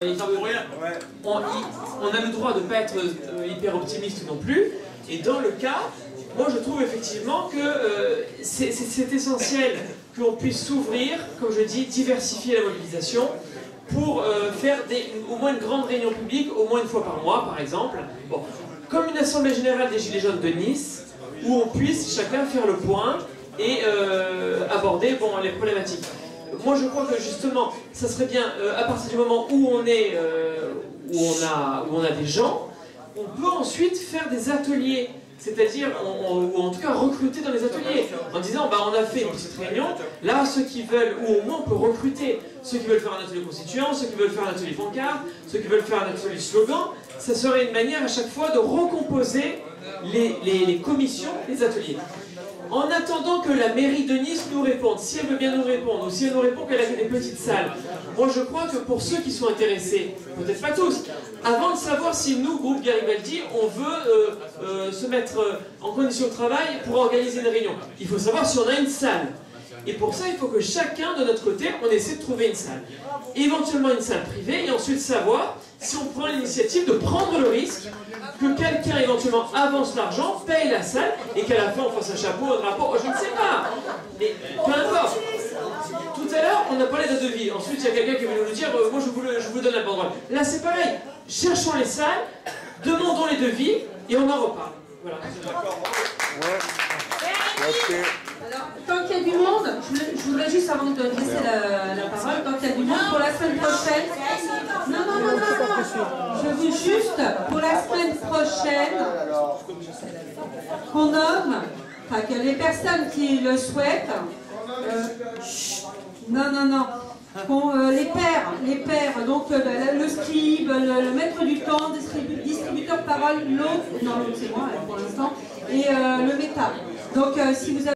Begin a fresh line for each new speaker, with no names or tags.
Il on, il- on a le droit de ne pas être euh, hyper optimiste non plus. Et dans le cas, moi je trouve effectivement que euh, c'est essentiel qu'on puisse s'ouvrir, comme je dis, diversifier la mobilisation pour euh, faire des- au moins une grande réunion publique, au moins une fois par mois par exemple. Bon, comme une assemblée générale des Gilets jaunes de Nice, où on puisse chacun faire le point et aborder bon, les problématiques. Moi, je crois que justement, ça serait bien, euh, à partir du moment où on est, euh, où on a, des gens, on peut ensuite faire des ateliers, c'est-à-dire, ou en tout cas recruter dans les ateliers, en disant, bah, on a fait une petite réunion, là, ceux qui veulent, ou au moins on peut recruter, ceux qui veulent faire un atelier constituant, ceux qui veulent faire un atelier pancarte, ceux qui veulent faire un atelier slogan, ça serait une manière à chaque fois de recomposer les, les- les commissions, les ateliers. En attendant que la mairie de Nice nous réponde, si elle veut bien nous répondre, ou si elle nous répond qu'elle a des petites salles, moi je crois que pour ceux qui sont intéressés, peut-être pas tous, avant de savoir si nous, groupe Garibaldi, on veut euh, euh, se mettre euh, en condition de travail pour organiser une réunion, il faut savoir si on a une salle. Et pour ça, il faut que chacun, de notre côté, on essaie de trouver une salle. Éventuellement une salle privée, et ensuite savoir si on prend l'initiative de prendre le risque que quelqu'un éventuellement avance l'argent, paye la salle, et qu'à la fin on fasse un chapeau, un drapeau, je ne sais pas. Mais peu importe. Tout à l'heure, on a parlé de devis. Ensuite, il y a quelqu'un qui venu nous dire, euh, moi je vous, le- je vous donne la banderole. Là, c'est pareil. Cherchons les salles, demandons les devis, et on en reparle. Voilà.
Alors, tant qu'il y a du monde, je voudrais juste, avant de laisser la, parole, tant qu'il y a du monde, pour la semaine prochaine. Non, non, non, non, non. Je veux juste, pour la semaine prochaine, qu'on nomme, enfin, que les personnes qui le souhaitent, euh, non, non, non. Euh, les pairs, les pairs, donc euh, le, scribe, le, maître du temps, distribu- distributeur de parole, l'autre, non c'est moi pour l'instant, et le méta. Donc si vous avez